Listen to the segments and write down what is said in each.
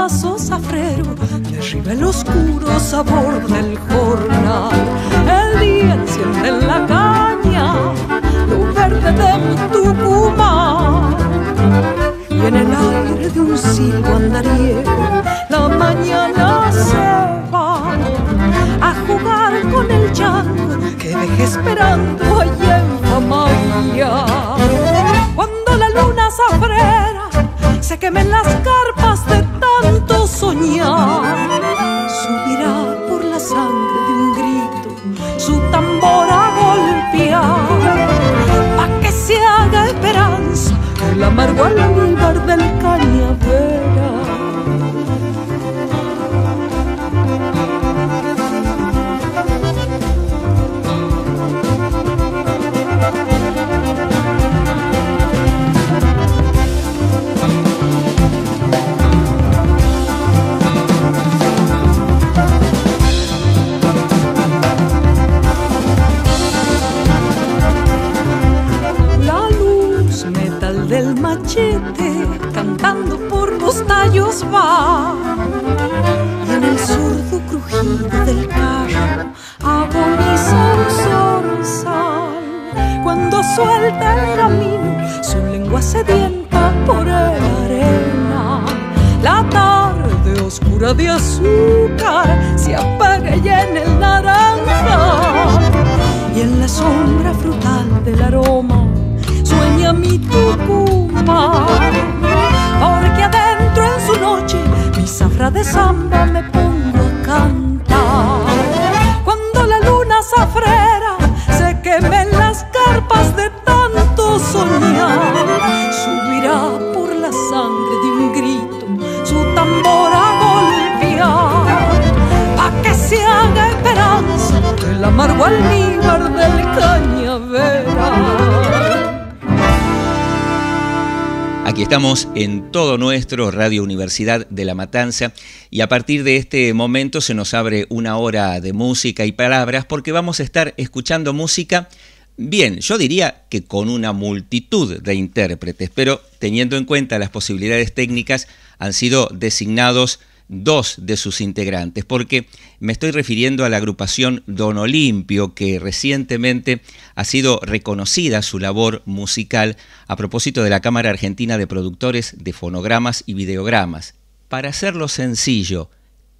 Brazo zafrero derriba el oscuro sabor del jornal, el día enciende en la caña lo verde de Tucumán. Y en el aire de un silbo andariego la mañana se va a jugar con el chango que deje esperando allá en Famaya. Cuando la luna zafrera se quemen las carpas el los tallos va. Y en el zurdo crujido del carro agoniza un zorzal cuando suelta el camino su lengua sedienta por el arena. La tarde oscura de azúcar se apaga ya en el naranja. Y en la sombra frutal del aroma sueña mi Tucumán, zafra de samba me pongo a cantar. Cuando la luna zafrera se queme en las carpas de tanto soñar, subirá por la sangre de un grito su tambor a golpear, pa' que se haga esperanza el amargo almíbar Aquí estamos en todo nuestro Radio Universidad de La Matanza. Y a partir de este momento se nos abre una hora de música y palabras porque vamos a estar escuchando música, bien, yo diría que con una multitud de intérpretes, pero teniendo en cuenta las posibilidades técnicas han sido designados dos de sus integrantes, porque me estoy refiriendo a la agrupación Don Olimpio, que recientemente ha sido reconocida su labor musical a propósito de la Cámara Argentina de Productores de Fonogramas y Videogramas. Para hacerlo sencillo,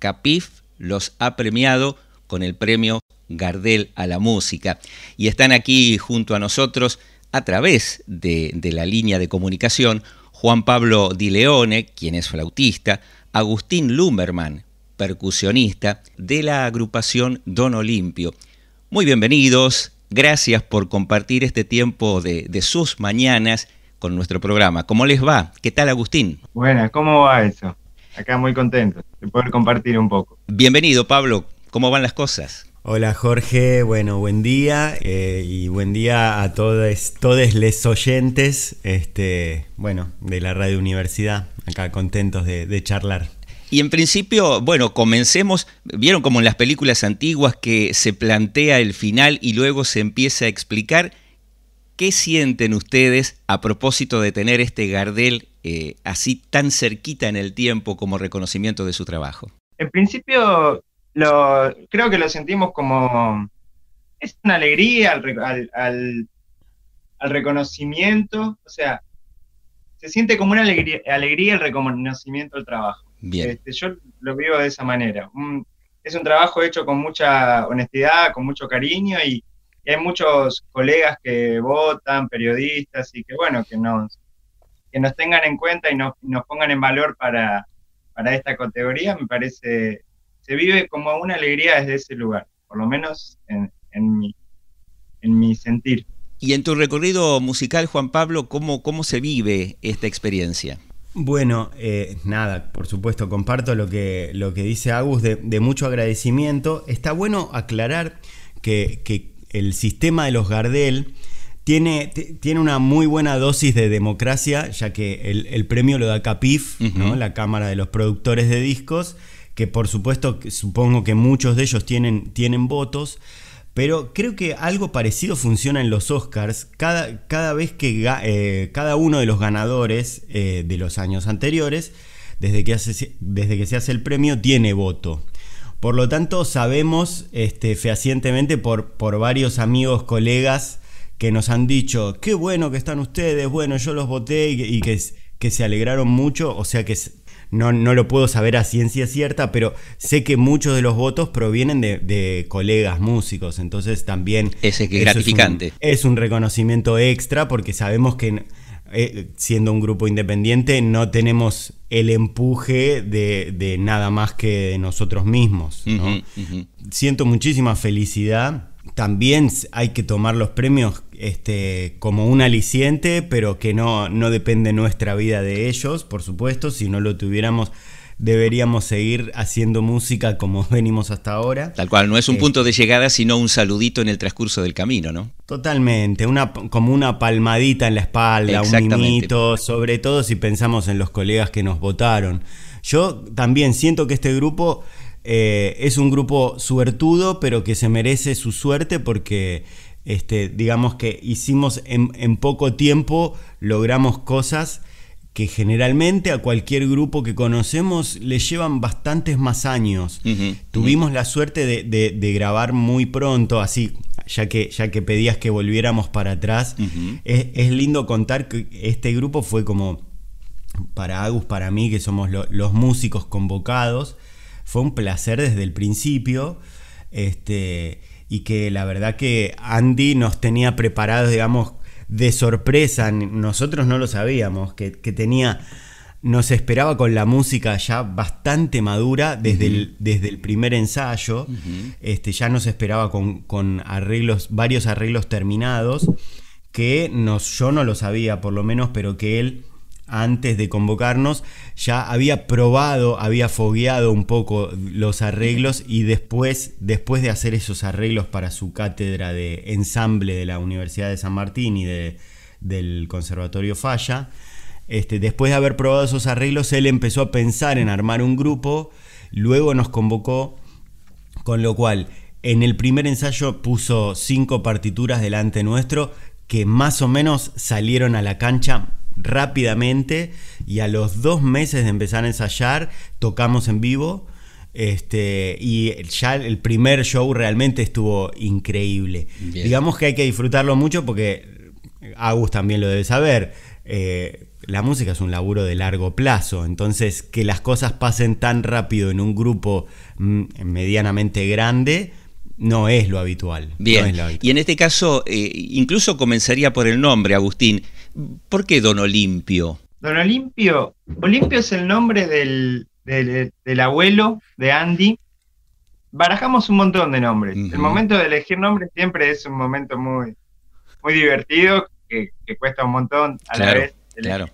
Capif los ha premiado con el premio Gardel a la música y están aquí junto a nosotros a través de, de la línea de comunicación Juan Pablo Di Leone, quien es flautista, Agustín Lumberman, percusionista de la agrupación Don Olimpio. Muy bienvenidos, gracias por compartir este tiempo de, de, sus mañanas con nuestro programa. ¿Cómo les va? ¿Qué tal Agustín? Buenas, ¿cómo va eso? Acá muy contento de poder compartir un poco. Bienvenido Pablo, ¿cómo van las cosas? Hola Jorge, bueno, buen día eh, y buen día a todos, todos les oyentes, este, bueno, de la Radio Universidad, acá contentos de, de, charlar. Y en principio, bueno, comencemos, vieron como en las películas antiguas que se plantea el final y luego se empieza a explicar, ¿qué sienten ustedes a propósito de tener este Gardel eh, así tan cerquita en el tiempo como reconocimiento de su trabajo? En principio lo, creo que lo sentimos como, es una alegría al, al, al, al, reconocimiento, o sea, se siente como una alegría, alegría el reconocimiento al trabajo. Bien. Este, yo lo vivo de esa manera. Un, es un trabajo hecho con mucha honestidad, con mucho cariño y, y, hay muchos colegas que votan, periodistas y que bueno, que nos, que nos tengan en cuenta y nos, nos pongan en valor para, para esta categoría, me parece se vive como una alegría desde ese lugar, por lo menos en, en, mi, en mi sentir. Y en tu recorrido musical, Juan Pablo, ¿cómo, cómo se vive esta experiencia? Bueno, eh, nada, por supuesto, comparto lo que, lo que dice Agus de, de mucho agradecimiento. Está bueno aclarar que, que, el sistema de los Gardel tiene, tiene una muy buena dosis de democracia, ya que el, el premio lo da CAPIF, uh -huh. ¿no? la Cámara de los Productores de Discos, que por supuesto supongo que muchos de ellos tienen, tienen votos, pero creo que algo parecido funciona en los Oscars. Cada, cada vez que eh, cada uno de los ganadores eh, de los años anteriores, desde que, desde que se hace el premio, tiene voto. Por lo tanto, sabemos este, fehacientemente por, por varios amigos, colegas, que nos han dicho, qué bueno que están ustedes, bueno, yo los voté y, que, que se alegraron mucho, o sea que no, no, lo puedo saber a ciencia cierta, pero sé que muchos de los votos provienen de, colegas músicos, entonces también... Ese que gratificante. Es un, reconocimiento extra porque sabemos que eh, siendo un grupo independiente no tenemos el empuje de, nada más que de nosotros mismos. Siento muchísima felicidad también hay que tomar los premios este, como un aliciente, pero que no, no depende nuestra vida de ellos, por supuesto. Si no lo tuviéramos, deberíamos seguir haciendo música como venimos hasta ahora. Tal cual, no es un eh, punto de llegada, sino un saludito en el transcurso del camino, ¿no? Totalmente, una, como una palmadita en la espalda, un mimito, sobre todo si pensamos en los colegas que nos votaron. Yo también siento que este grupo eh, es un grupo suertudo, pero que se merece su suerte porque, este, digamos que hicimos en, poco tiempo, logramos cosas que generalmente a cualquier grupo que conocemos le llevan bastantes más años. Tuvimos la suerte de, grabar muy pronto, así, ya que, ya que pedías que volviéramos para atrás. es, lindo contar que este grupo fue como para Agus, para mí, que somos los músicos convocados fue un placer desde el principio. Este, y que la verdad que Andy nos tenía preparados, digamos, de sorpresa. Nosotros no lo sabíamos, que, tenía. Nos esperaba con la música ya bastante madura desde, el, desde el primer ensayo. este, ya nos esperaba con, con, arreglos, varios arreglos terminados. Que nos, yo no lo sabía, por lo menos, pero que él antes de convocarnos, ya había probado, había fogueado un poco los arreglos y después, después de hacer esos arreglos para su cátedra de ensamble de la Universidad de San Martín y de, del Conservatorio Falla, este, después de haber probado esos arreglos, él empezó a pensar en armar un grupo, luego nos convocó, con lo cual en el primer ensayo puso cinco partituras delante nuestro que más o menos salieron a la cancha rápidamente y a los dos meses de empezar a ensayar tocamos en vivo. Este, y ya el primer show realmente estuvo increíble. Digamos que hay que disfrutarlo mucho porque Agus también lo debe saber. Eh, la música es un laburo de largo plazo, entonces que las cosas pasen tan rápido en un grupo mm, medianamente grande no es lo habitual. Bien, y en este caso eh, incluso comenzaría por el nombre, Agustín. ¿Por qué Don Olimpio? Don Olimpio, Olimpio es el nombre del, abuelo de Andy. Barajamos un montón de nombres. El momento de elegir nombres siempre es un momento muy, muy divertido, que, cuesta un montón a la vez.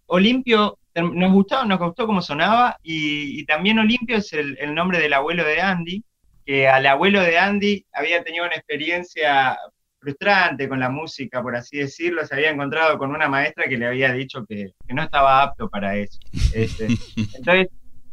Olimpio, nos gustó, nos gustó cómo sonaba, y, también Olimpio es el, el, nombre del abuelo de Andy, que al abuelo de Andy había tenido una experiencia frustrante con la música, por así decirlo, se había encontrado con una maestra que le había dicho que, no estaba apto para eso. Este, entonces,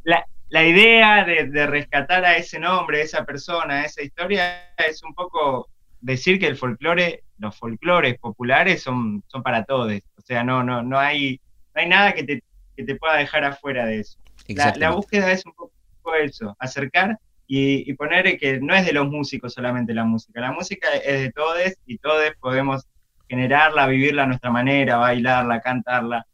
la, idea de, rescatar a ese nombre, a esa persona, a esa historia, es un poco decir que el folclore, los folclores populares son, son para todos. O sea, no, no, no, hay, no hay nada que te, que te pueda dejar afuera de eso. La, la, búsqueda es un poco eso, acercar y, poner que no es de los músicos solamente la música, la música es de todos y todos podemos generarla, vivirla a nuestra manera, bailarla, cantarla,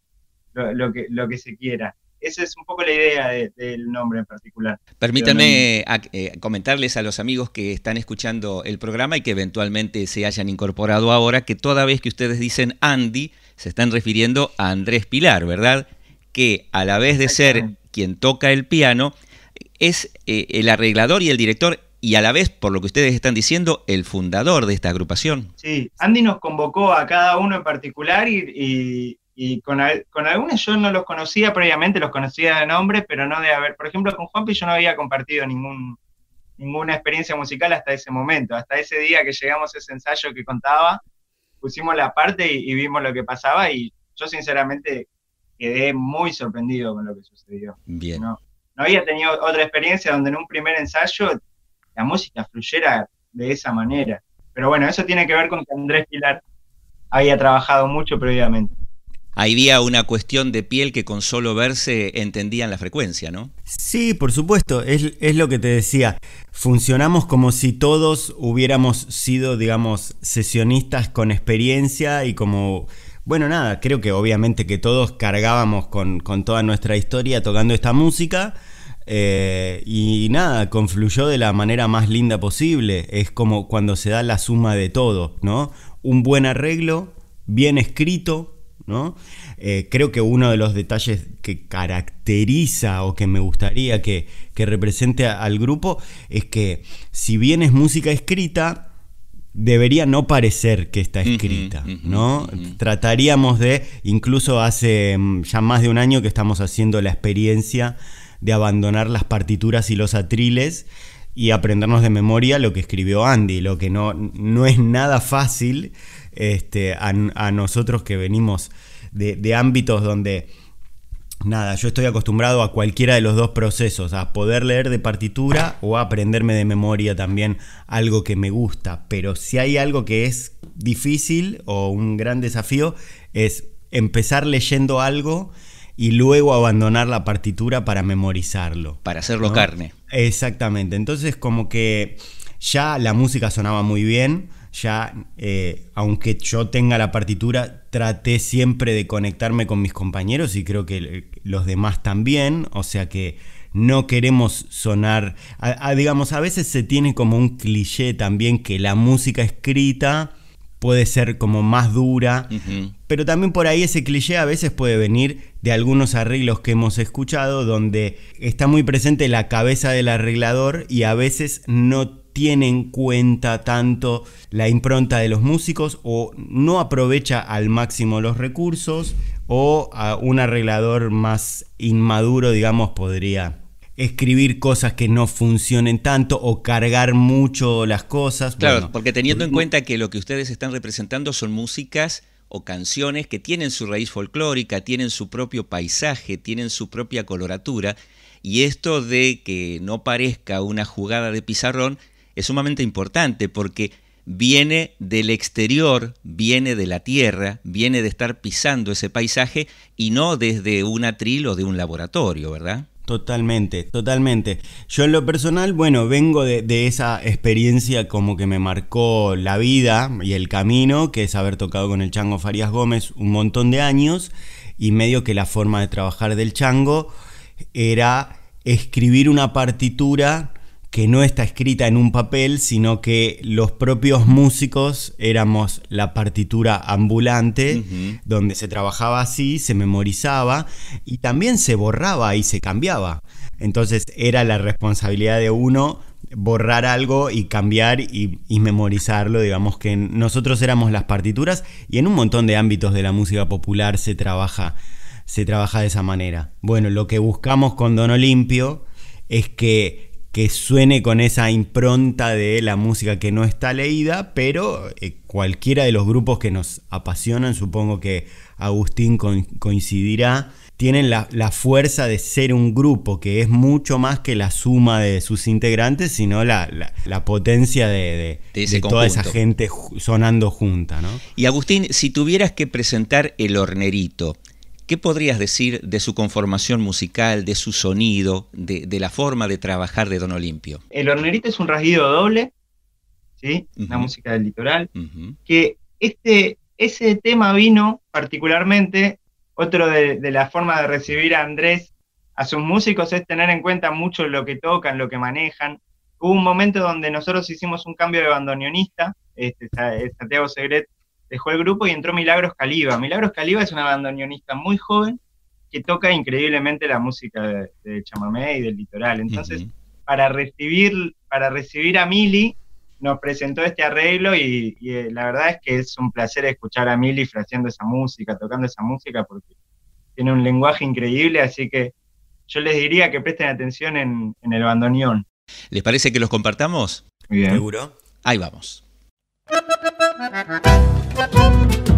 lo, que, lo que se quiera. Esa es un poco la idea del nombre en particular. Permítanme eh, comentarles a los amigos que están escuchando el programa y que eventualmente se hayan incorporado ahora que toda vez que ustedes dicen Andy, se están refiriendo a Andrés Pilar, ¿verdad? Que a la vez de ser quien toca el piano, es eh, el arreglador y el director y a la vez, por lo que ustedes están diciendo, el fundador de esta agrupación. Sí, Andy nos convocó a cada uno en particular y, con, algunos yo no los conocía previamente, los conocía de nombre, pero no de haber, por ejemplo, con Juanpi yo no había compartido ningún, ninguna experiencia musical hasta ese momento, hasta ese día que llegamos a ese ensayo que contaba, pusimos la parte y, vimos lo que pasaba y yo sinceramente quedé muy sorprendido con lo que sucedió. Bien no había tenido otra experiencia donde en un primer ensayo la música fluyera de esa manera. Pero bueno, eso tiene que ver con que Andrés Pilar había trabajado mucho previamente. Había una cuestión de piel que con solo verse entendían la frecuencia, ¿no? Sí, por supuesto, es, es, lo que te decía. Funcionamos como si todos hubiéramos sido, digamos, sesionistas con experiencia y como, bueno, nada, creo que obviamente que todos cargábamos con, con toda nuestra historia tocando esta música. Eh, y nada, confluyó de la manera más linda posible. Es como cuando se da la suma de todo, ¿no? Un buen arreglo, bien escrito, ¿no? Eh, creo que uno de los detalles que caracteriza o que me gustaría que, represente al grupo es que si bien es música escrita, debería no parecer que está escrita, ¿no? Trataríamos de, incluso hace mm, ya más de un año que estamos haciendo la experiencia de abandonar las partituras y los atriles y aprendernos de memoria lo que escribió Andy, lo que no, no es nada fácil este, a, nosotros que venimos de, ámbitos donde, nada, yo estoy acostumbrado a cualquiera de los dos procesos, a poder leer de partitura o a aprenderme de memoria también algo que me gusta, pero si hay algo que es difícil o un gran desafío es empezar leyendo algo y luego abandonar la partitura para memorizarlo. Para hacerlo carne. Exactamente. Entonces como que ya la música sonaba muy bien, ya eh, aunque yo tenga la partitura, traté siempre de conectarme con mis compañeros y creo que los demás también, o sea que no queremos sonar, digamos, a veces se tiene como un cliché también que la música escrita puede ser como más dura, pero también por ahí ese cliché a veces puede venir de algunos arreglos que hemos escuchado donde está muy presente la cabeza del arreglador y a veces no tiene en cuenta tanto la impronta de los músicos o no aprovecha al máximo los recursos o a un arreglador más inmaduro, digamos, podría escribir cosas que no funcionen tanto o cargar mucho las cosas. Claro, porque teniendo en cuenta que lo que ustedes están representando son músicas o canciones que tienen su raíz folclórica, tienen su propio paisaje, tienen su propia coloratura, y esto de que no parezca una jugada de pizarrón es sumamente importante porque viene del exterior, viene de la tierra, viene de estar pisando ese paisaje y no desde un atril o de un laboratorio, ¿verdad? Totalmente, totalmente. Yo en lo personal, bueno, vengo de, esa experiencia como que me marcó la vida y el camino, que es haber tocado con el Chango Farías Gómez un montón de años y medio que la forma de trabajar del Chango era escribir una partitura que no está escrita en un papel, sino que los propios músicos éramos la partitura ambulante, donde se trabajaba así, se memorizaba y también se borraba y se cambiaba. Entonces era la responsabilidad de uno borrar algo y cambiar y, memorizarlo. Digamos que nosotros éramos las partituras y en un montón de ámbitos de la música popular se trabaja, se trabaja de esa manera. Bueno, lo que buscamos con Don Olimpio es que que suene con esa impronta de la música que no está leída, pero eh, cualquiera de los grupos que nos apasionan, supongo que Agustín coincidirá, tienen la, fuerza de ser un grupo que es mucho más que la suma de sus integrantes, sino la, potencia de, toda esa gente sonando junta. ¿no? Y Agustín, si tuvieras que presentar el hornerito, ¿Qué podrías decir de su conformación musical, de su sonido, de, la forma de trabajar de Don Olimpio? El hornerito es un rasguido doble, ¿sí? La música del litoral, que este, ese tema vino particularmente, otro de, de, la forma de recibir a Andrés a sus músicos es tener en cuenta mucho lo que tocan, lo que manejan. Hubo un momento donde nosotros hicimos un cambio de bandoneonista, este, Santiago Segret dejó el grupo y entró Milagros Caliba. Milagros Caliba es una bandoneonista muy joven que toca increíblemente la música de, chamamé y del litoral. Entonces, para, recibir, para recibir a Mili, nos presentó este arreglo y, eh, la verdad es que es un placer escuchar a Mili fraseando esa música, tocando esa música, porque tiene un lenguaje increíble, así que yo les diría que presten atención en, en el bandoneón. ¿Les parece que los compartamos? Muy bien. ¿Seguro? Ahí vamos. Thank you.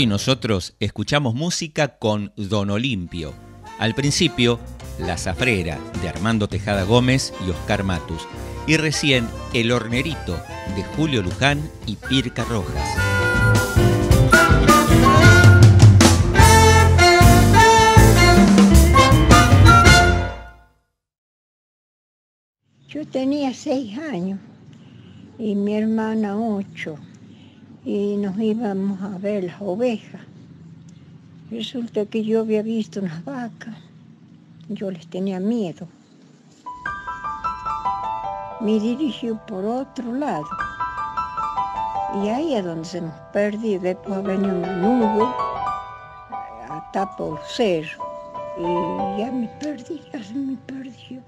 Hoy nosotros escuchamos música con Don Olimpio. Al principio, La Zafrera de Armando Tejada Gómez y Oscar Matus. Y recién El Hornerito de Julio Luján y Pirca Rojas. Yo tenía seis años y mi hermana ocho y nos íbamos a ver las ovejas. Resulta que yo había visto unas vacas, yo les tenía miedo. Me dirigió por otro lado y ahí es donde se nos perdió. Después venía una nube a tapa el y ya me perdí, ya se me perdió.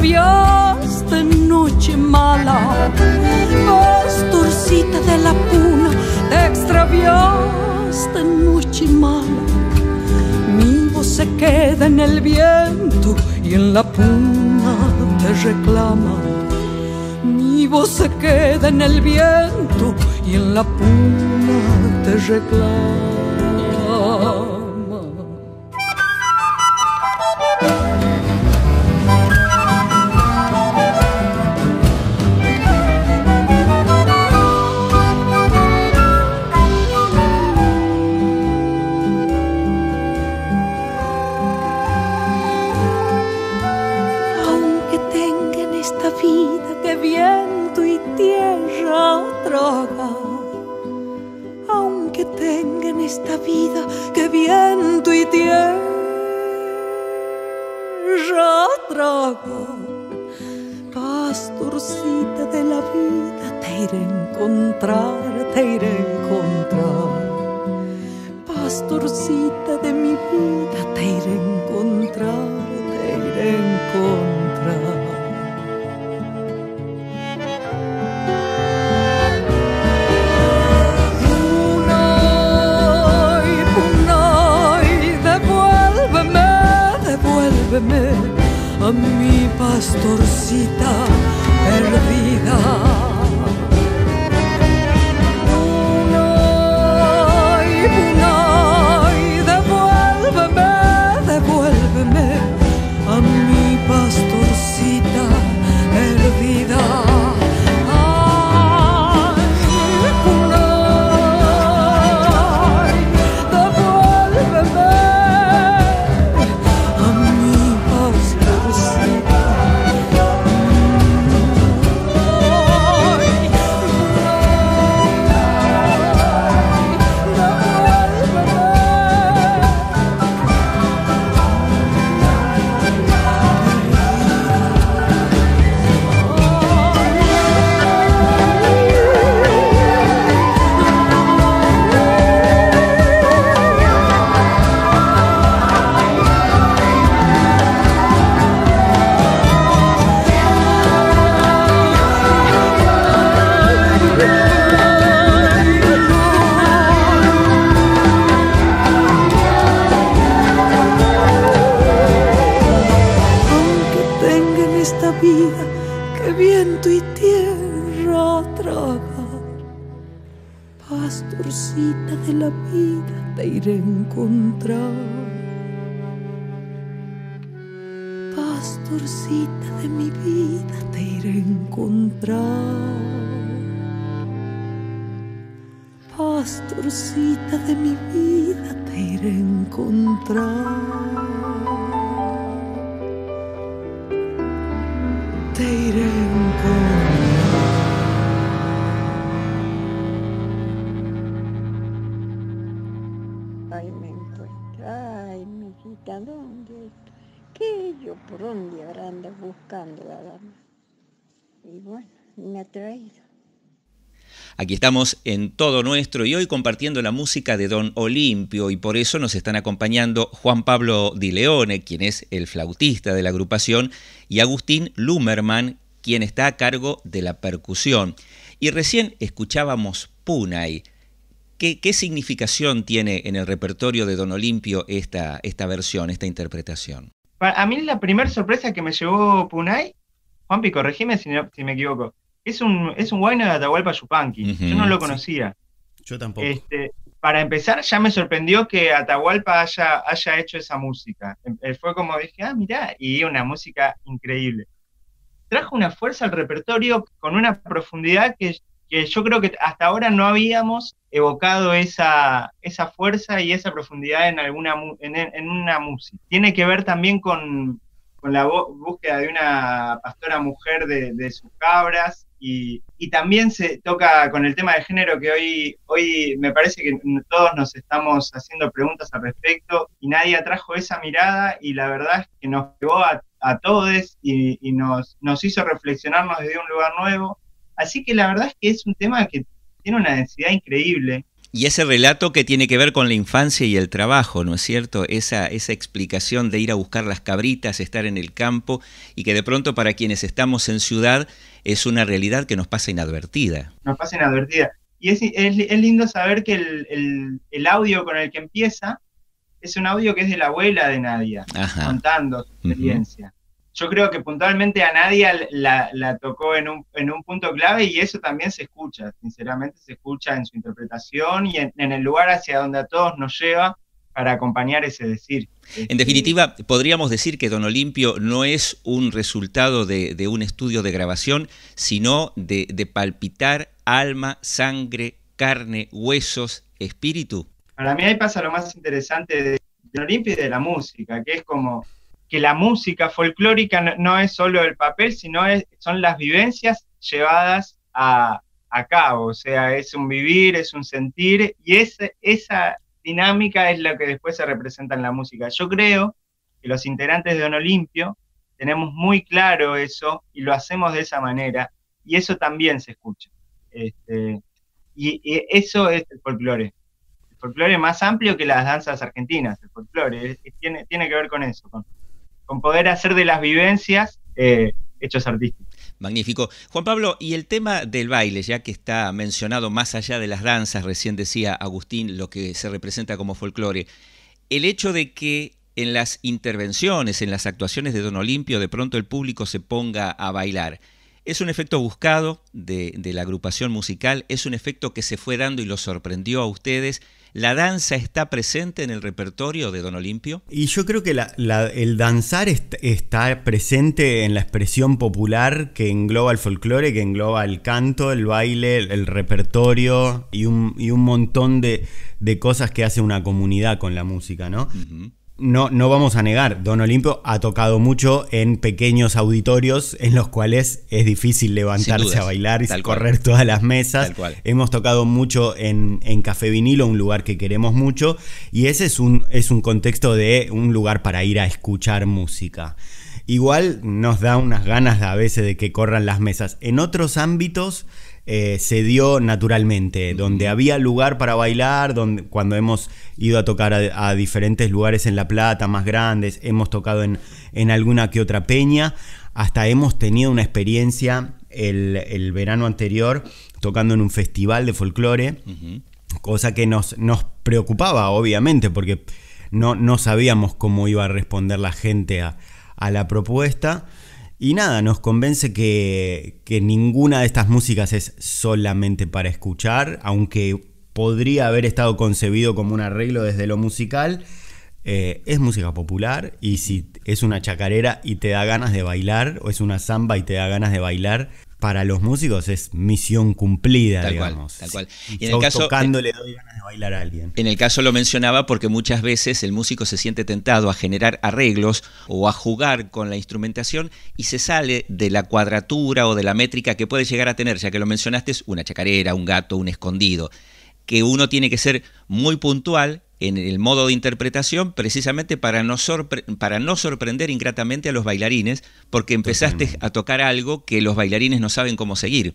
agobias de noche mala, pastorcita de la puna, te extravias de noche mala. Mi voz se queda en el viento y en la puna te reclama. Mi voz se queda en el viento y en la puna te reclama. ¿Dónde? ¿Qué por dónde buscando la dama? Y bueno, me ha traído. Aquí estamos en todo nuestro y hoy compartiendo la música de Don Olimpio y por eso nos están acompañando Juan Pablo Di Leone, quien es el flautista de la agrupación, y Agustín Lumerman, quien está a cargo de la percusión. Y recién escuchábamos Punay. ¿Qué, qué significación tiene en el repertorio de Don Olimpio esta, esta versión, esta interpretación? A mí la primera sorpresa que me llevó Punay, Juanpi, corregime si, no- si me equivoco, es un, es un guayno de Atahualpa Yupanqui. Yo no lo sí. conocía. Yo tampoco. Este, para empezar, ya me sorprendió que Atahualpa haya, haya hecho esa música. Em- eh, Fue como dije, ah, mirá, y una música increíble. Trajo una fuerza al repertorio con una profundidad que, que yo creo que hasta ahora no habíamos evocado esa, esa fuerza y esa profundidad en, alguna, en, en una música. Tiene que ver también con, con la búsqueda de una pastora mujer de, de sus cabras y, y también se toca con el tema de género que hoy, hoy me parece que todos nos estamos haciendo preguntas al respecto y nadie trajo esa mirada y la verdad es que nos llevó a, a todos y, y nos, nos hizo reflexionarnos desde un lugar nuevo. Así que la verdad es que es un tema que tiene una densidad increíble. Y ese relato que tiene que ver con la infancia y el trabajo, ¿no es cierto? Esa, esa explicación de ir a buscar las cabritas, estar en el campo y que de pronto para quienes estamos en ciudad es una realidad que nos pasa inadvertida. nos pasa inadvertida. Y es, es, es lindo saber que el, el, el audio con el que empieza es un audio que es de la abuela de Nadia, Ajá. contando su experiencia. Yo creo que puntualmente a Nadia la, la tocó en un, en un, punto clave y eso también se escucha, sinceramente se escucha en su interpretación y en, en el lugar hacia donde a todos nos lleva para acompañar ese decir. En definitiva, podríamos decir que Don Olimpio no es un resultado de, de un estudio de grabación, sino de, de, palpitar alma, sangre, carne, huesos, espíritu. Para mí ahí pasa lo más interesante de Don Olimpio y de la música, que es como que la música folclórica no, es solo el papel, sino es, son las vivencias llevadas a, cabo, o sea, es un vivir, es un sentir, y ese, esa dinámica es lo que después se representa en la música. Yo creo que los integrantes de Don Olimpio tenemos muy claro eso y lo hacemos de esa manera, y eso también se escucha. Este, y, eso es el folclore. El folclore más amplio que las danzas argentinas, el folclore, es, es, tiene, tiene que ver con eso, con poder hacer de las vivencias eh, hechos artísticos. Magnífico. Juan Pablo, y el tema del baile, ya que está mencionado más allá de las danzas, recién decía Agustín lo que se representa como folclore, el hecho de que en las intervenciones, en las actuaciones de Don Olimpio, de pronto el público se ponga a bailar, ¿es un efecto buscado de, de la agrupación musical? ¿Es un efecto que se fue dando y lo sorprendió a ustedes? ¿La danza está presente en el repertorio de Don Olimpio? Y yo creo que la, la, el danzar est está presente en la expresión popular que engloba el folclore, que engloba el canto, el baile, el, el repertorio y un, y un montón de, de, cosas que hace una comunidad con la música, ¿no? Uh -huh no, no vamos a negar, Don Olimpio ha tocado mucho en pequeños auditorios en los cuales es difícil levantarse dudas, a bailar y correr cual. todas las mesas. Hemos tocado mucho en, en, Café Vinilo, un lugar que queremos mucho, y ese es un, es un contexto de un lugar para ir a escuchar música. Igual nos da unas ganas a veces de que corran las mesas. En otros ámbitos eh, se dio naturalmente, donde había lugar para bailar, donde, cuando hemos ido a tocar a, a, diferentes lugares en La Plata, más grandes, hemos tocado en, en alguna que otra peña, hasta hemos tenido una experiencia el, el verano anterior tocando en un festival de folclore, uh -huh. cosa que nos, nos preocupaba, obviamente, porque no, no sabíamos cómo iba a responder la gente a, a la propuesta. Y nada, nos convence que, que ninguna de estas músicas es solamente para escuchar, aunque podría haber estado concebido como un arreglo desde lo musical. Eh, es música popular y si es una chacarera y te da ganas de bailar o es una samba y te da ganas de bailar, para los músicos es misión cumplida, tal digamos. Cual, tal cual. Y en el caso, tocando le doy ganas de bailar a alguien. En el caso lo mencionaba porque muchas veces el músico se siente tentado a generar arreglos o a jugar con la instrumentación y se sale de la cuadratura o de la métrica que puede llegar a tener, ya que lo mencionaste, una chacarera, un gato, un escondido, que uno tiene que ser muy puntual en el modo de interpretación precisamente para no, para no sorprender ingratamente a los bailarines, porque empezaste a tocar algo que los bailarines no saben cómo seguir.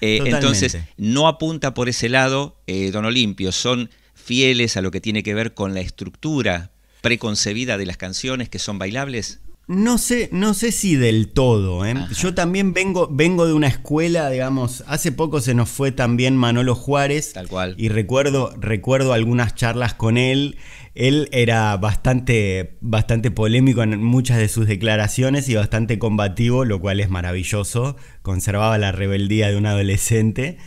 Eh, entonces, no apunta por ese lado, eh, don Olimpio, son fieles a lo que tiene que ver con la estructura preconcebida de las canciones que son bailables. No sé, no sé si del todo. ¿eh? Yo también vengo, vengo de una escuela, digamos, hace poco se nos fue también Manolo Juárez. Tal cual. Y recuerdo, recuerdo algunas charlas con él. Él era bastante, bastante polémico en muchas de sus declaraciones y bastante combativo, lo cual es maravilloso. Conservaba la rebeldía de un adolescente.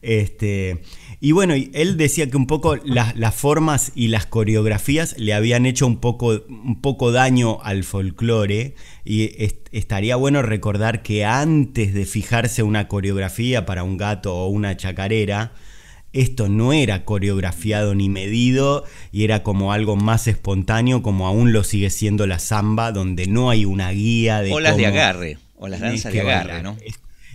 Este, y bueno, él decía que un poco las, formas y las coreografías le habían hecho un poco, un poco daño al folclore y estaría bueno recordar que antes de fijarse una coreografía para un gato o una chacarera, esto no era coreografiado ni medido y era como algo más espontáneo, como aún lo sigue siendo la samba, donde no hay una guía de... O las de agarre, o las danzas de agarre, ¿no?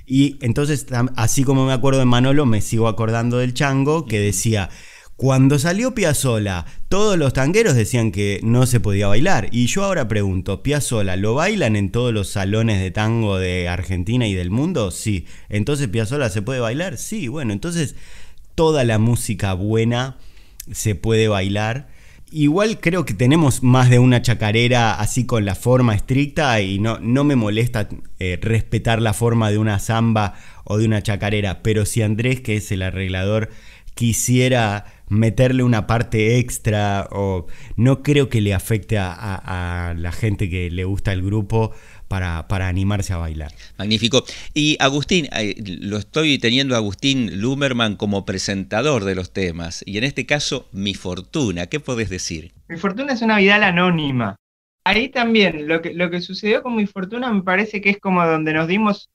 Y entonces, así como me acuerdo de Manolo, me sigo acordando del chango que decía, cuando salió Piazzola, todos los tangueros decían que no se podía bailar. Y yo ahora pregunto, ¿Piazzola lo bailan en todos los salones de tango de Argentina y del mundo? Sí. Entonces, ¿Piazzola se puede bailar? Sí. Bueno, entonces toda la música buena se puede bailar. Igual creo que tenemos más de una chacarera así con la forma estricta y no, no me molesta eh, respetar la forma de una samba o de una chacarera, pero si Andrés, que es el arreglador, quisiera meterle una parte extra o no creo que le afecte a la gente que le gusta el grupo para, animarse a bailar. Magnífico. Y Agustín, eh, lo estoy teniendo a Agustín Lumerman como presentador de los temas, y en este caso, Mi Fortuna, ¿qué podés decir? Mi Fortuna es una Vidal anónima. Ahí también, lo que, lo que sucedió con Mi Fortuna me parece que es como donde nos dimos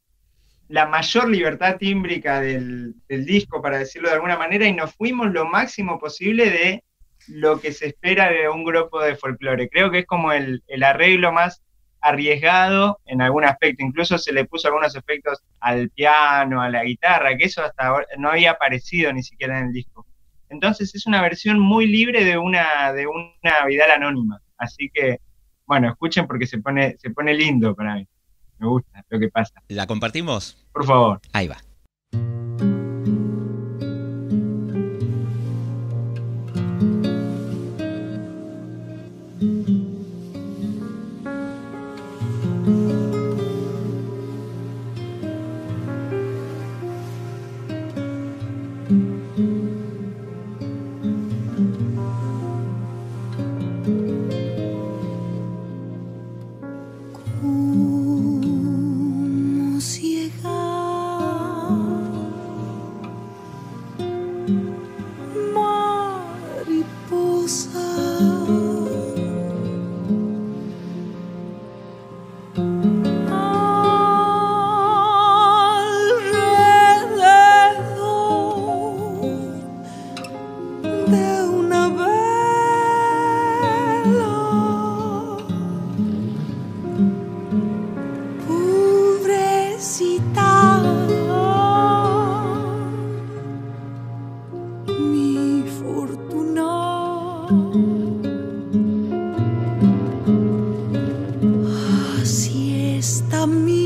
la mayor libertad tímbrica del, disco, para decirlo de alguna manera, y nos fuimos lo máximo posible de lo que se espera de un grupo de folclore. Creo que es como el, el arreglo más arriesgado en algún aspecto, incluso se le puso algunos efectos al piano, a la guitarra, que eso hasta ahora no había aparecido ni siquiera en el disco. Entonces es una versión muy libre de una, de una Vidal anónima. Así que, bueno, escuchen porque se pone, se pone lindo para mí. Me gusta lo que pasa. ¿La compartimos? Por favor. Ahí va. a mí.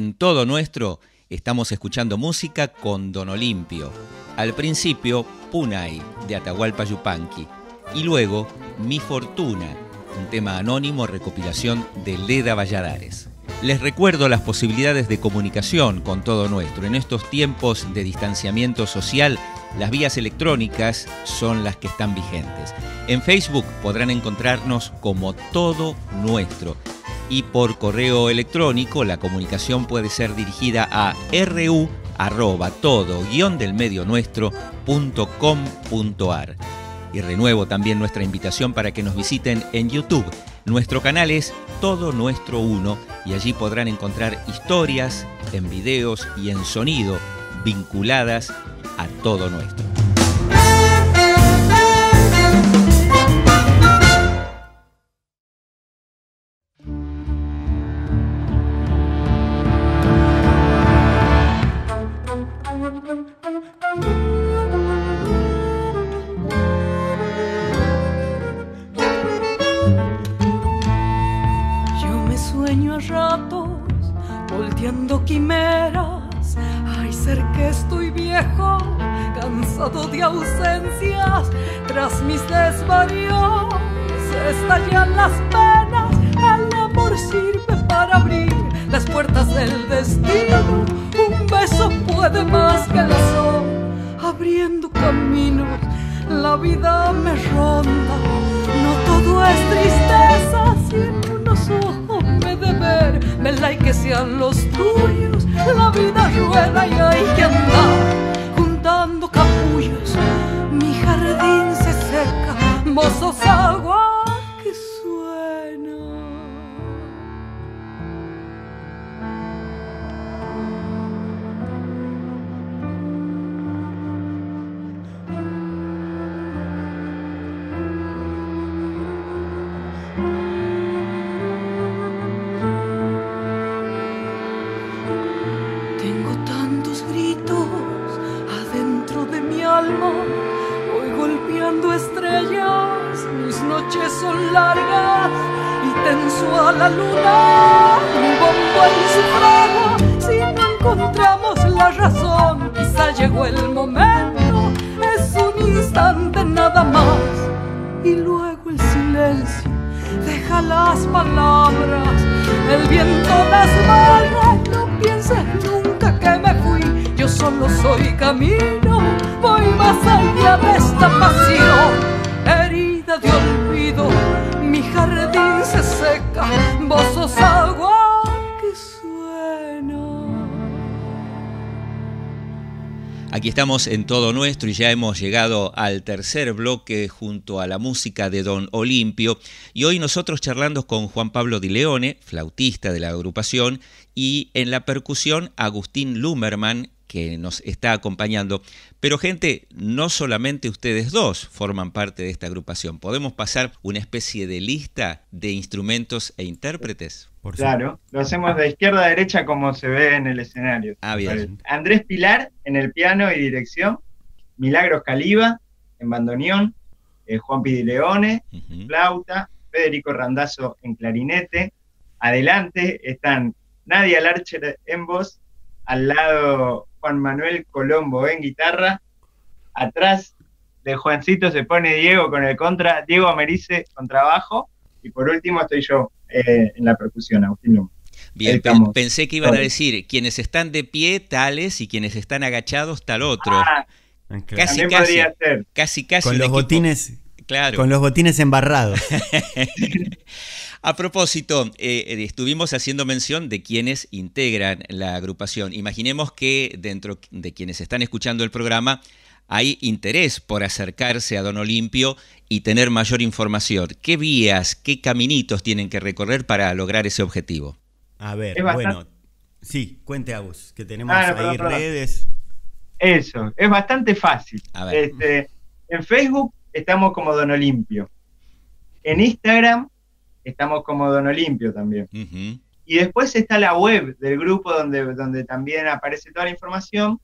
En todo nuestro estamos escuchando música con Don Olimpio. Al principio, Punay de Atahualpa Yupanqui y luego Mi Fortuna, un tema anónimo recopilación de Leda Valladares. Les recuerdo las posibilidades de comunicación con todo nuestro. En estos tiempos de distanciamiento social, las vías electrónicas son las que están vigentes. En Facebook podrán encontrarnos como todo nuestro y por correo electrónico la comunicación puede ser dirigida a ru nuestro.com.ar. Y renuevo también nuestra invitación para que nos visiten en YouTube. Nuestro canal es Todo Nuestro Uno y allí podrán encontrar historias en videos y en sonido vinculadas a todo nuestro. Deja las palabras, el viento las barra, no pienses nunca que me fui, yo solo soy camino, voy más allá de esta pasión, herida de olvido, mi jardín se seca, vos sos agua Aquí estamos en todo nuestro y ya hemos llegado al tercer bloque junto a la música de Don Olimpio. Y hoy nosotros charlando con Juan Pablo Di Leone, flautista de la agrupación, y en la percusión Agustín Lumerman, que nos está acompañando. Pero gente, no solamente ustedes dos forman parte de esta agrupación, podemos pasar una especie de lista de instrumentos e intérpretes. Por claro, lo hacemos de izquierda a derecha como se ve en el escenario. Ah, bien. Andrés Pilar en el piano y dirección, Milagros Caliba en bandoneón, eh, Juan Pidileone, uh flauta, Federico Randazo en clarinete. Adelante están Nadia Larcher en voz, al lado Juan Manuel Colombo en guitarra, atrás de Juancito se pone Diego con el contra, Diego Americe con trabajo, y por último estoy yo eh, en la percusión, Agustín Bien, pensé que iban a decir quienes están de pie tales y quienes están agachados tal otro. Ah, casi, casi, casi, casi, Con los botines, claro. Con los botines embarrados. A propósito, eh, eh, estuvimos haciendo mención de quienes integran la agrupación. Imaginemos que dentro de quienes están escuchando el programa hay interés por acercarse a Don Olimpio y tener mayor información. ¿Qué vías, qué caminitos tienen que recorrer para lograr ese objetivo? A ver, bueno, sí, cuente a vos, que tenemos ah, ahí redes. Eso, es bastante fácil. Este, en Facebook estamos como Don Olimpio. En Instagram estamos como Don Olimpio también. Y después está la web del grupo donde, donde también aparece toda la información.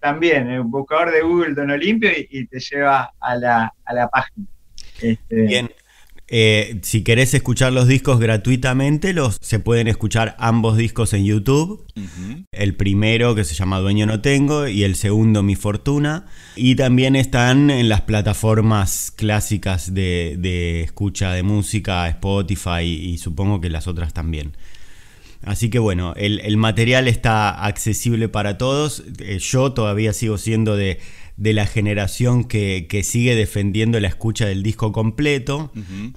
También, el buscador de Google Don Olimpio y, te lleva a la, a la página. Este, Bien, eh, si querés escuchar los discos gratuitamente, los, se pueden escuchar ambos discos en YouTube. El primero que se llama Dueño No Tengo y el segundo Mi Fortuna. Y también están en las plataformas clásicas de, escucha de música, Spotify y, supongo que las otras también. Así que bueno, el material está accesible para todos. Eh, yo todavía sigo siendo de de la generación que, sigue defendiendo la escucha del disco completo.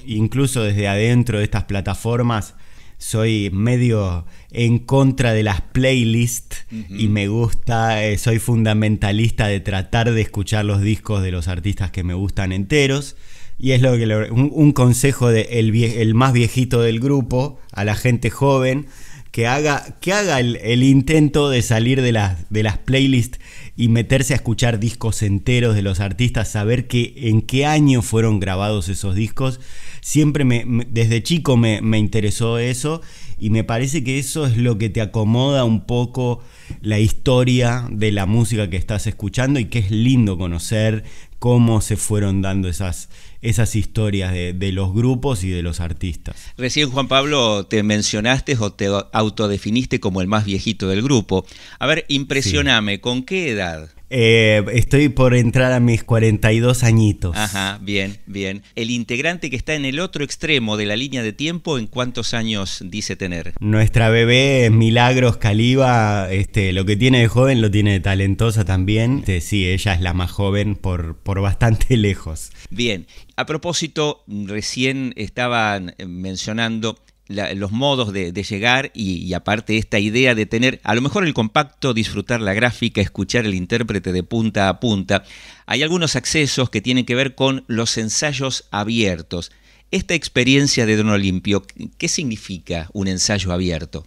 Incluso desde adentro de estas plataformas soy medio en contra de las playlists y me gusta, eh, soy fundamentalista de tratar de escuchar los discos de los artistas que me gustan enteros. Y es lo que un, consejo de el, más viejito del grupo a la gente joven que haga, que haga el, intento de salir de, de las playlists y meterse a escuchar discos enteros de los artistas, saber que, en qué año fueron grabados esos discos. Siempre me, desde chico me, me interesó eso y me parece que eso es lo que te acomoda un poco la historia de la música que estás escuchando y que es lindo conocer cómo se fueron dando esas, esas historias de, los grupos y de los artistas. Recién Juan Pablo te mencionaste o te autodefiniste como el más viejito del grupo. A ver, impresioname, ¿con qué edad? Eh, estoy por entrar a mis 42 añitos. Ajá, bien, bien. El integrante que está en el otro extremo de la línea de tiempo, ¿en cuántos años dice tener? Nuestra bebé Milagros Caliba, este, lo que tiene de joven lo tiene de talentosa también. Este, sí, ella es la más joven por, por bastante lejos. Bien, a propósito, recién estaban mencionando los modos de, llegar y, aparte esta idea de tener a lo mejor el compacto, disfrutar la gráfica, escuchar el intérprete de punta a punta. Hay algunos accesos que tienen que ver con los ensayos abiertos. Esta experiencia de Don Olimpio, ¿qué significa un ensayo abierto?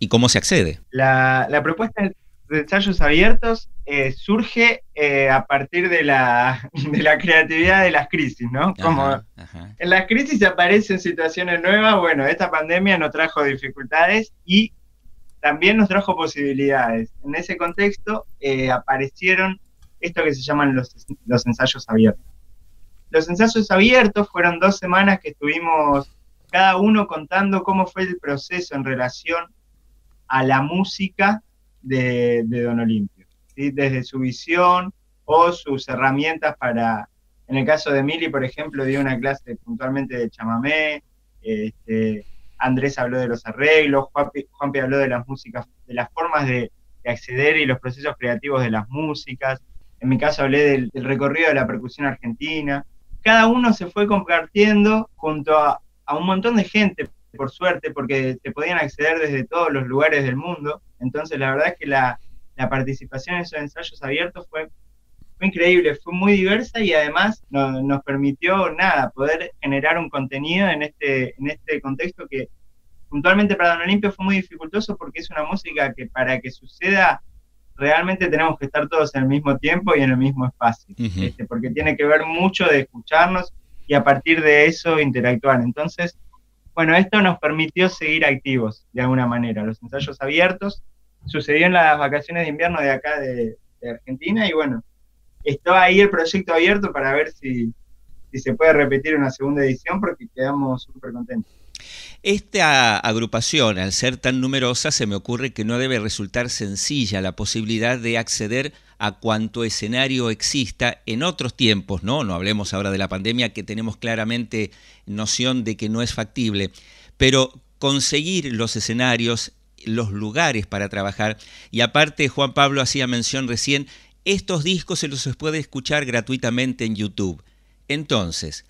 ¿Y cómo se accede? La, la propuesta de ensayos abiertos eh, surge eh, a partir de la, de la, creatividad de las crisis, ¿no? Como en las crisis aparecen situaciones nuevas, bueno, esta pandemia nos trajo dificultades y también nos trajo posibilidades. En ese contexto eh, aparecieron esto que se llaman los, los ensayos abiertos. Los ensayos abiertos fueron dos semanas que estuvimos cada uno contando cómo fue el proceso en relación a la música de, Don Olimpio, desde su visión o sus herramientas para, en el caso de Mili, por ejemplo, dio una clase puntualmente de chamamé, este, Andrés habló de los arreglos, Juanpi, habló de las músicas, de las formas de, acceder y los procesos creativos de las músicas. En mi caso hablé del, recorrido de la percusión argentina. Cada uno se fue compartiendo junto a, un montón de gente, por suerte, porque se podían acceder desde todos los lugares del mundo. Entonces, la verdad es que la, participación en esos ensayos abiertos fue, increíble, fue muy diversa y además nos permitió, nada, poder generar un contenido en este, en este contexto que puntualmente para Don Olimpio fue muy dificultoso porque es una música que para que suceda realmente tenemos que estar todos en el mismo tiempo y en el mismo espacio, este, porque tiene que ver mucho de escucharnos y a partir de eso interactuar. Entonces, bueno, esto nos permitió seguir activos de alguna manera. Los ensayos abiertos sucedió en las vacaciones de invierno de acá de, Argentina y bueno, estaba ahí el proyecto abierto para ver si, si se puede repetir una segunda edición porque quedamos súper contentos. Esta agrupación, al ser tan numerosa, se me ocurre que no debe resultar sencilla la posibilidad de acceder a cuanto escenario exista en otros tiempos, ¿no? No hablemos ahora de la pandemia, que tenemos claramente noción de que no es factible, pero conseguir los escenarios, los lugares para trabajar, y aparte Juan Pablo hacía mención recién, estos discos se los puede escuchar gratuitamente en YouTube. Entonces,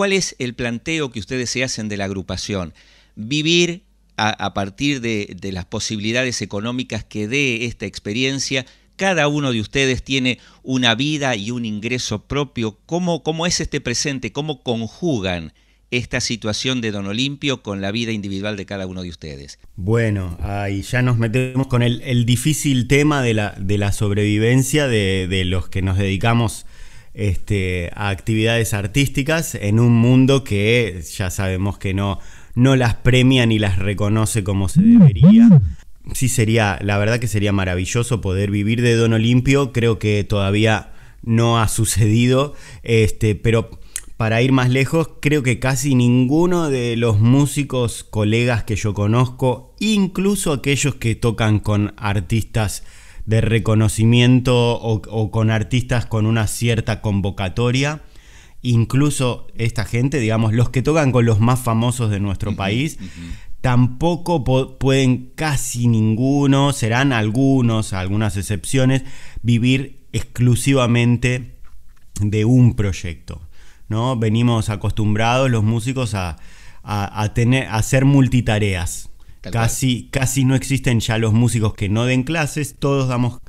¿cuál es el planteo que ustedes se hacen de la agrupación? Vivir a, partir de, de las posibilidades económicas que dé esta experiencia cada uno de ustedes tiene una vida y un ingreso propio. ¿Cómo, cómo es este presente? ¿Cómo conjugan esta situación de Don Olimpio con la vida individual de cada uno de ustedes? Bueno, ahí ya nos metemos con el, difícil tema de la, de la sobrevivencia de, los que nos dedicamos este, a actividades artísticas en un mundo que ya sabemos que no, no las premia ni las reconoce como se debería. Sí sería, la verdad que sería maravilloso poder vivir de Don Olimpio, creo que todavía no ha sucedido, este, pero para ir más lejos, creo que casi ninguno de los músicos colegas que yo conozco, incluso aquellos que tocan con artistas de reconocimiento o, con artistas con una cierta convocatoria, incluso esta gente, digamos, los que tocan con los más famosos de nuestro país, Tampoco pueden casi ninguno, serán algunos, algunas excepciones, vivir exclusivamente de un proyecto. ¿no? Venimos acostumbrados los músicos a, tener, a hacer multitareas. Casi, casi no existen ya los músicos que no den clases, todos damos,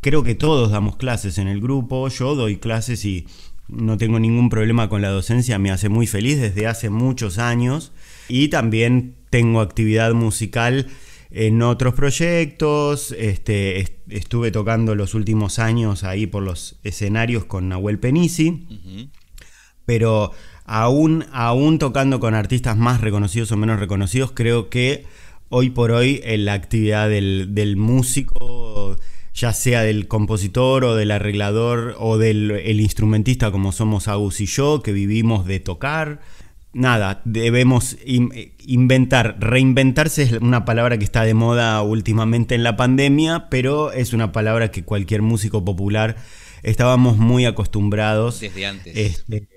creo que todos damos clases en el grupo, yo doy clases y no tengo ningún problema con la docencia, me hace muy feliz desde hace muchos años. Y también tengo actividad musical en otros proyectos, este, estuve tocando los últimos años ahí por los escenarios con Nahuel Penisi, pero aún, aún tocando con artistas más reconocidos o menos reconocidos, creo que hoy por hoy en la actividad del, músico, ya sea del compositor o del arreglador o del el instrumentista como somos Agus y yo, que vivimos de tocar, nada, debemos inventar. Reinventarse es una palabra que está de moda últimamente en la pandemia, pero es una palabra que cualquier músico popular estábamos muy acostumbrados desde antes este,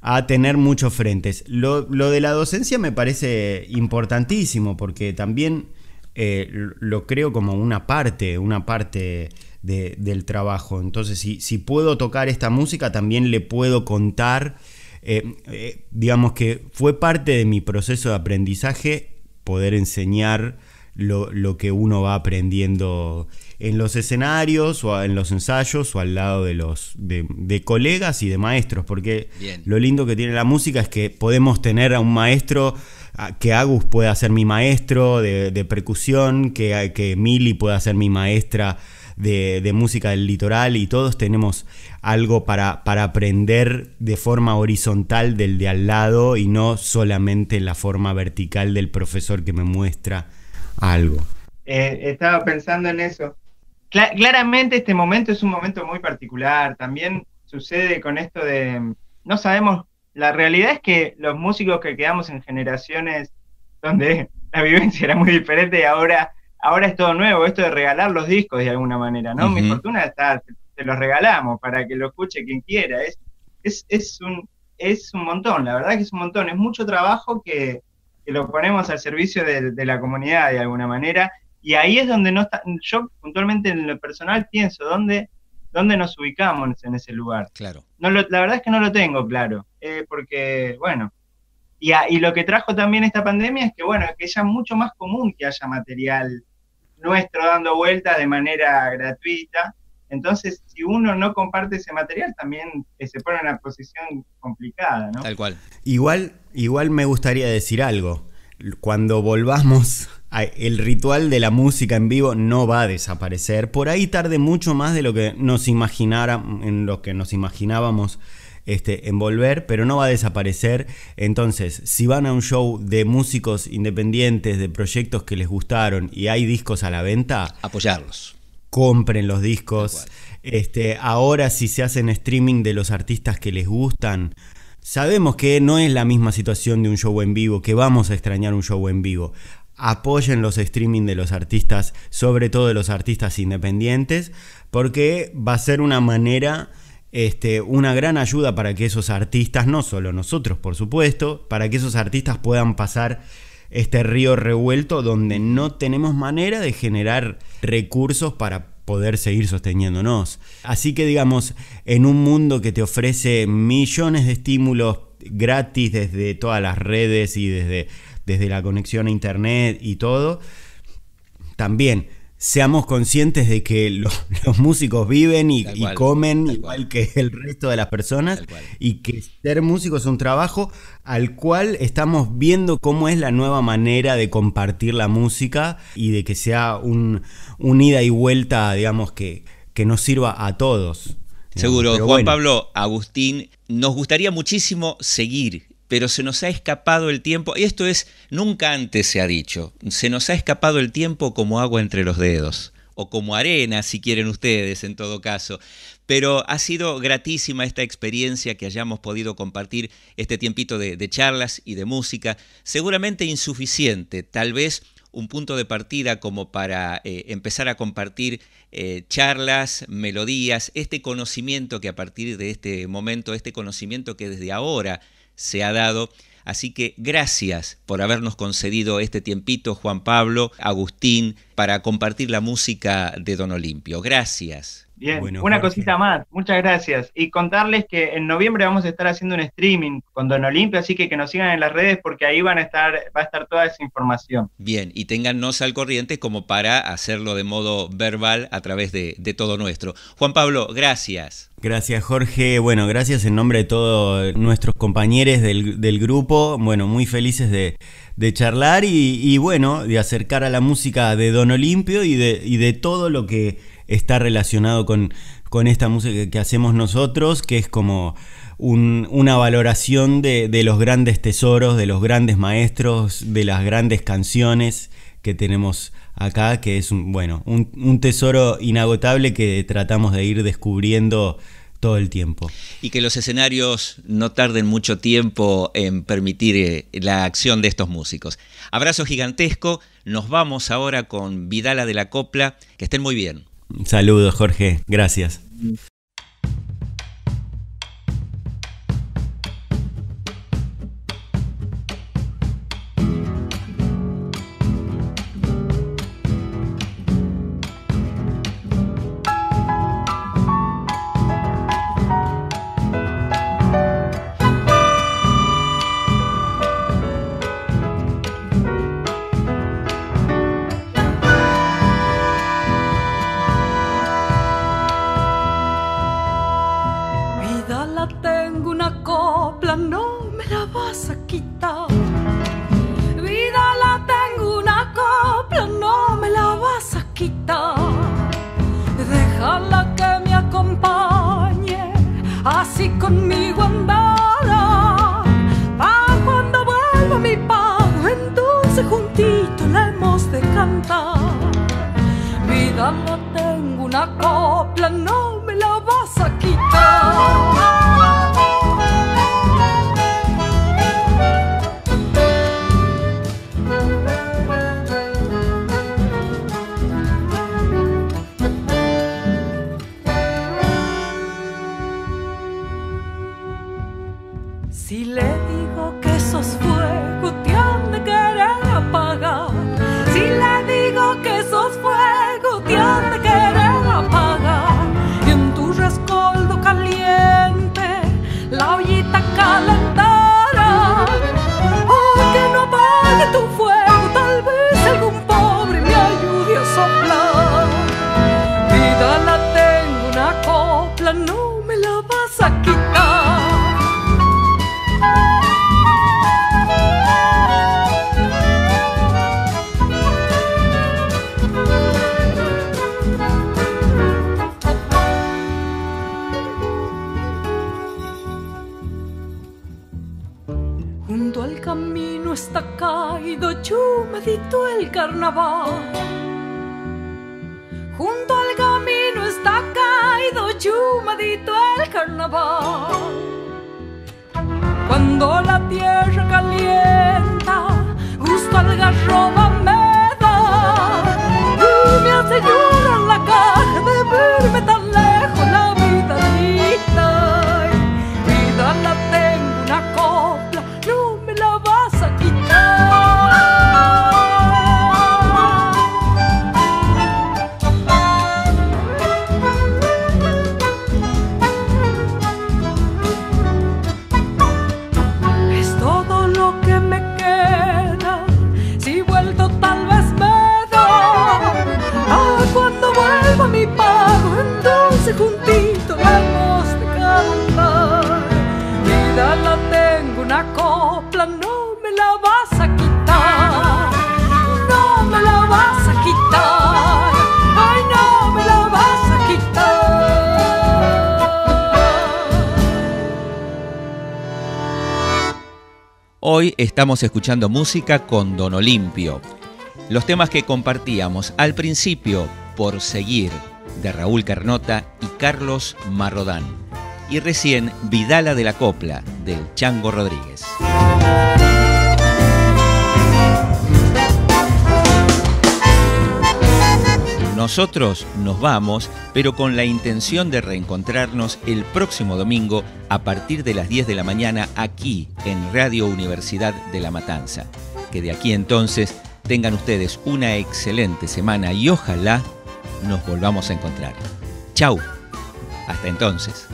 a tener muchos frentes. Lo, de la docencia me parece importantísimo porque también eh, lo creo como una parte, una parte del trabajo. Entonces, si, si puedo tocar esta música, también le puedo contar eh, eh, digamos que fue parte de mi proceso de aprendizaje poder enseñar lo, que uno va aprendiendo en los escenarios o en los ensayos o al lado de los de, colegas y de maestros porque lo lindo que tiene la música es que podemos tener a un maestro que Agus pueda ser mi maestro de, de percusión que, que Mili pueda ser mi maestra de, música del litoral y todos tenemos algo para, para aprender de forma horizontal del de al lado y no solamente la forma vertical del profesor que me muestra algo. Eh, estaba pensando en eso. claramente este momento es un momento muy particular. También sucede con esto de, no sabemos, la realidad es que los músicos que quedamos en generaciones donde la vivencia era muy diferente y ahora, ahora es todo nuevo, esto de regalar los discos de alguna manera, ¿no? Mi fortuna está, te, los regalamos para que lo escuche quien quiera. Es, es, es, un, es un montón, la verdad que es un montón, es mucho trabajo que, que lo ponemos al servicio de, de, la comunidad de alguna manera. Y ahí es donde no está, yo puntualmente en lo personal pienso, ¿dónde, dónde nos ubicamos en ese lugar? Claro. No la verdad es que no lo tengo claro, eh, porque, bueno, y, y, lo que trajo también esta pandemia es que, bueno, que ya es mucho más común que haya material nuestro dando vueltas de manera gratuita. Entonces, si uno no comparte ese material, también eh, se pone en una posición complicada, ¿no? Tal cual. Igual, igual me gustaría decir algo. Cuando volvamos, el ritual de la música en vivo no va a desaparecer. Por ahí tarde mucho más de lo que nos imaginara, en lo que nos imaginábamos este, envolver, pero no va a desaparecer. Entonces, si van a un show de músicos independientes, de proyectos que les gustaron y hay discos a la venta, apoyarlos. Compren los discos. Este, ahora si se hacen streaming de los artistas que les gustan, sabemos que no es la misma situación de un show en vivo, que vamos a extrañar un show en vivo. Apoyen los streaming de los artistas, sobre todo de los artistas independientes, porque va a ser una manera este, una gran ayuda para que esos artistas, no solo nosotros por supuesto, para que esos artistas puedan pasar este río revuelto donde no tenemos manera de generar recursos para poder seguir sosteniéndonos. Así que digamos, en un mundo que te ofrece millones de estímulos gratis desde todas las redes y desde, desde la conexión a internet y todo, también seamos conscientes de que los músicos viven y, comen igual que el resto de las personas y que ser músico es un trabajo al cual estamos viendo cómo es la nueva manera de compartir la música y de que sea un, ida y vuelta, digamos, que, que nos sirva a todos. Seguro, Juan Pablo, Agustín, nos gustaría muchísimo seguir pero se nos ha escapado el tiempo, y esto es, nunca antes se ha dicho, se nos ha escapado el tiempo como agua entre los dedos, o como arena, si quieren ustedes, en todo caso. Pero ha sido gratísima esta experiencia que hayamos podido compartir este tiempito de, charlas y de música, seguramente insuficiente, tal vez un punto de partida como para eh, empezar a compartir eh, charlas, melodías, este conocimiento que a partir de este momento, este conocimiento que desde ahora se ha dado. Así que gracias por habernos concedido este tiempito, Juan Pablo, Agustín, para compartir la música de Don Olimpio. Gracias. Bien, una cosita más, muchas gracias. Y contarles que en noviembre vamos a estar haciendo un streaming con Don Olimpio, así que que nos sigan en las redes porque ahí van a estar, va a estar toda esa información. Bien, y téngannos al corriente como para hacerlo de modo verbal a través de, todo nuestro. Juan Pablo, gracias. Gracias Jorge, bueno, gracias en nombre de todos nuestros compañeros del, grupo, bueno, muy felices de, charlar y, bueno, de acercar a la música de Don Olimpio y de, y de todo lo que está relacionado con, con esta música que hacemos nosotros, que es como una valoración de, los grandes tesoros, de los grandes maestros, de las grandes canciones que tenemos acá, que es un, bueno, un, tesoro inagotable que tratamos de ir descubriendo todo el tiempo. Y que los escenarios no tarden mucho tiempo en permitir eh, la acción de estos músicos. Abrazo gigantesco, nos vamos ahora con Vidala de la Copla, que estén muy bien. Saludos, Jorge. Gracias. Vida Roma estamos escuchando música con Don Olimpio. Los temas que compartíamos al principio, por seguir, de Raúl Carnota y Carlos Marrodán. Y recién Vidala de la Copla del Chango Rodríguez. Nosotros nos vamos, pero con la intención de reencontrarnos el próximo domingo a partir de las 10 de la mañana aquí en Radio Universidad de La Matanza. Que de aquí entonces tengan ustedes una excelente semana y ojalá nos volvamos a encontrar. Chau. Hasta entonces.